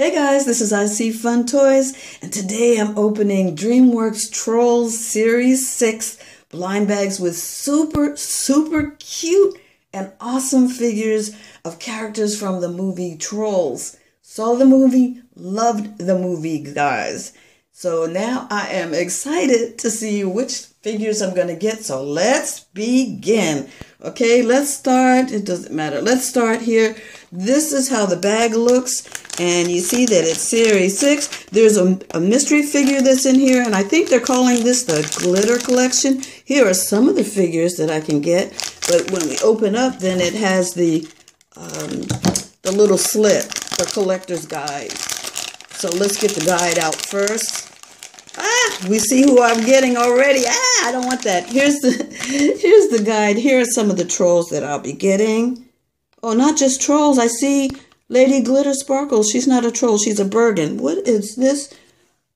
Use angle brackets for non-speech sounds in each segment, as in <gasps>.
Hey guys, this is I See Fun Toys, and today I'm opening DreamWorks Trolls Series 6 blind bags with super, super cute and awesome figures of characters from the movie Trolls. Saw the movie, loved the movie, guys. So now I am excited to see which figures I'm going to get. So let's begin. Okay, let's start. It doesn't matter. Let's start here. This is how the bag looks. And you see that it's series 6. There's a, a mystery figure that's in here. And I think they're calling this the glitter collection. Here are some of the figures that I can get. But when we open up, then it has the, um, the little slip, the collector's guide. So let's get the guide out first. We see who I'm getting already. Ah, I don't want that. Here's the <laughs> here's the guide. Here are some of the trolls that I'll be getting. Oh, not just trolls. I see Lady Glitter Sparkles. She's not a troll. She's a Bergen. What is this?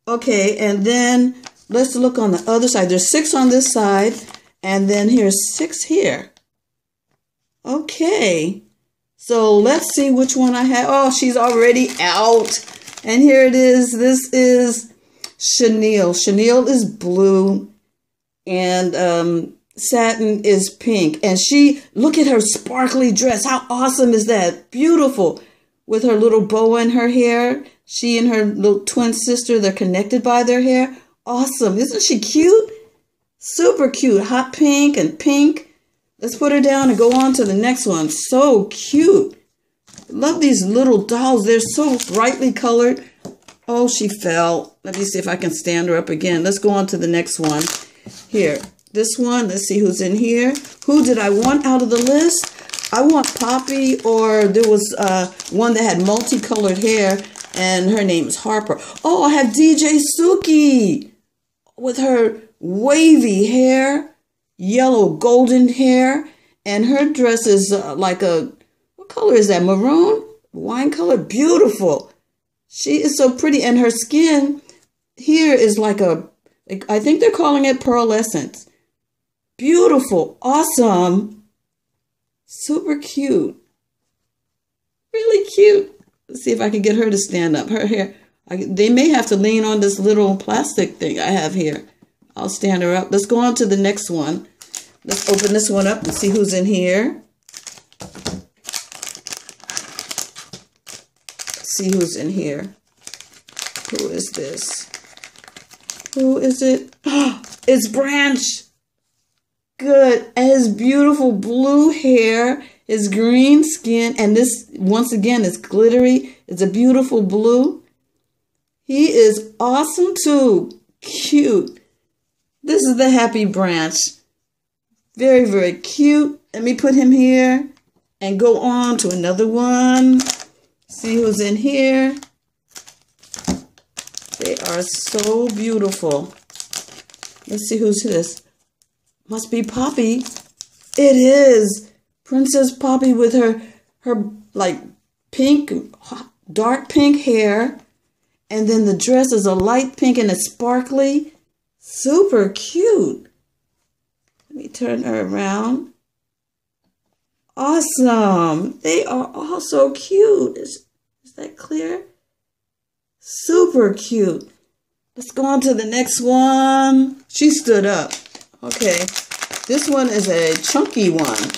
Okay, and then let's look on the other side. There's six on this side, and then here's six here. Okay, so let's see which one I have. Oh, she's already out. And here it is. This is chenille. Chenille is blue and um, satin is pink. And she, look at her sparkly dress. How awesome is that? Beautiful. With her little bow in her hair. She and her little twin sister, they're connected by their hair. Awesome. Isn't she cute? Super cute. Hot pink and pink. Let's put her down and go on to the next one. So cute. Love these little dolls. They're so brightly colored. Oh, she fell. Let me see if I can stand her up again. Let's go on to the next one. Here, this one. Let's see who's in here. Who did I want out of the list? I want Poppy, or there was uh, one that had multicolored hair, and her name is Harper. Oh, I have DJ Suki with her wavy hair, yellow golden hair, and her dress is uh, like a, what color is that? Maroon? Wine color? Beautiful. She is so pretty, and her skin here is like a, I think they're calling it pearlescent. Beautiful, awesome, super cute, really cute. Let's see if I can get her to stand up. Her hair, I, they may have to lean on this little plastic thing I have here. I'll stand her up. Let's go on to the next one. Let's open this one up and see who's in here. See who's in here. Who is this? Who is it? <gasps> it's Branch. Good. And his beautiful blue hair, his green skin, and this, once again, is glittery. It's a beautiful blue. He is awesome too. Cute. This is the happy branch. Very, very cute. Let me put him here and go on to another one. See who's in here. They are so beautiful. Let's see who's this. Must be Poppy. It is. Princess Poppy with her, her like pink, dark pink hair. And then the dress is a light pink and it's sparkly. Super cute. Let me turn her around. Awesome. They are all so cute. Is, is that clear? Super cute. Let's go on to the next one. She stood up. Okay. This one is a chunky one.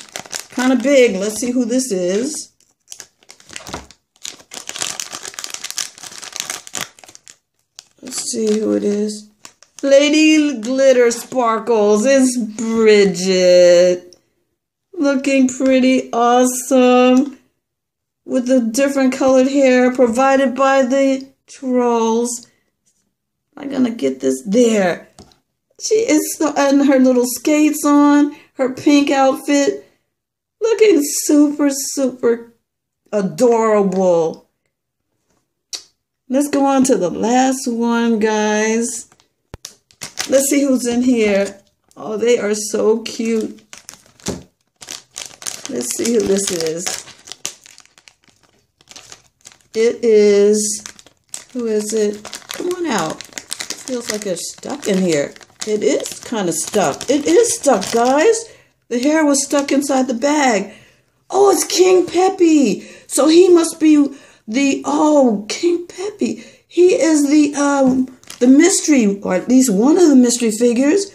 Kind of big. Let's see who this is. Let's see who it is. Lady Glitter Sparkles. It's Bridget looking pretty awesome with the different colored hair provided by the trolls. I'm gonna get this there. She is so, and her little skates on, her pink outfit, looking super, super adorable. Let's go on to the last one, guys. Let's see who's in here. Oh, they are so cute. Let's see who this is. It is, who is it? Come on out. It feels like it's stuck in here. It is kind of stuck. It is stuck, guys. The hair was stuck inside the bag. Oh, it's King Peppy. So he must be the oh King Peppy. He is the um the mystery, or at least one of the mystery figures.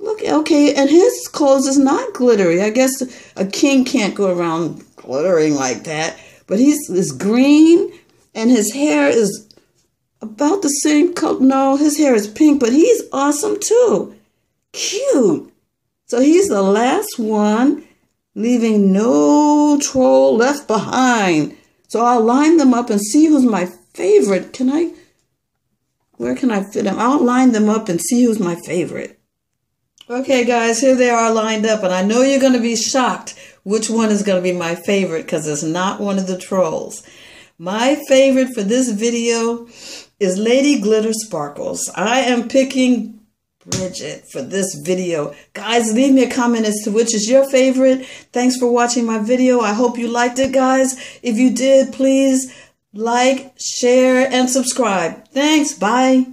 Look, okay, and his clothes is not glittery. I guess a king can't go around glittering like that. But he's this green, and his hair is about the same color. No, his hair is pink, but he's awesome too. Cute. So he's the last one, leaving no troll left behind. So I'll line them up and see who's my favorite. Can I? Where can I fit them? I'll line them up and see who's my favorite. Okay, guys, here they are lined up, and I know you're going to be shocked which one is going to be my favorite because it's not one of the trolls. My favorite for this video is Lady Glitter Sparkles. I am picking Bridget for this video. Guys, leave me a comment as to which is your favorite. Thanks for watching my video. I hope you liked it, guys. If you did, please like, share, and subscribe. Thanks. Bye.